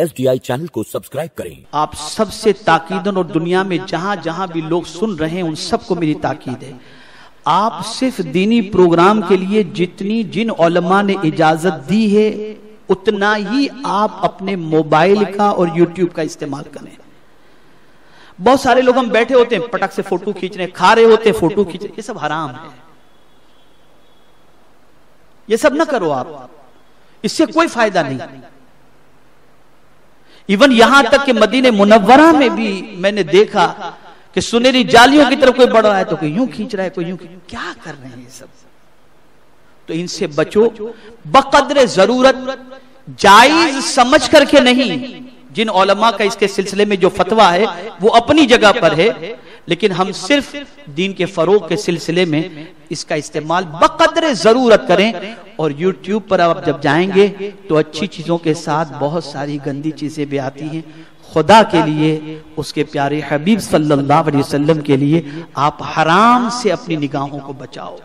S D I channel کو subscribe کریں۔ آپ سب سے تاکیدن اور دنیا میں جہاں جہاں بھی لوگ سن رہے ہیں، ان سب کو میری تاکید ہے۔ آپ صرف دینی پروگرام کے لیے جتنی جن علماء نے اجازت دی ہے، اتنا ہی آپ اپنے موبائل کا اور یوٹیوب کا استعمال کریں۔ بہت سارے لوگ ہم بیٹھے ہوتے ہیں، پٹک سے فوٹو کھینچ رہے کھا رہے ہوتے ہیں، فوٹو کھینچ رہے یہ سب حرام ہے۔ یہ سب نہ کرو آپ۔ اس سے کوئی فائدہ نہیں۔ ایون یہاں تک کہ مدینہ منورہ میں بھی میں نے دیکھا کہ سنہری جالیوں کی طرف کوئی بڑھ رہا ہے تو کوئی یوں کھینچ رہا ہے، کوئی یوں کیا کر رہے ہیں یہ سب؟ تو ان سے بچو، بقدر ضرورت، جائز سمجھ کر کے نہیں۔ جن علماء کا اس کے سلسلے میں جو فتوہ ہے، وہ اپنی جگہ پر ہے۔ لیکن ہم صرف دین کے فروغ کے سلسلے میں اس کا استعمال بقدر ضرورت کریں۔ اور یوٹیوب پر آپ جب جائیں گے تو اچھی چیزوں کے ساتھ بہت ساری گندی چیزیں بھی آتی ہیں۔ خدا کے لیے، اس کے پیارے حبیب صلی اللہ علیہ وسلم کے لیے آپ حرام سے اپنی نگاہوں کو بچاؤ۔